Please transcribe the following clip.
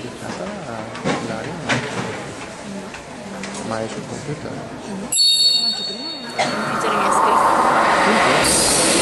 complicada na área não. Mais complicada. Mas, tipo, não.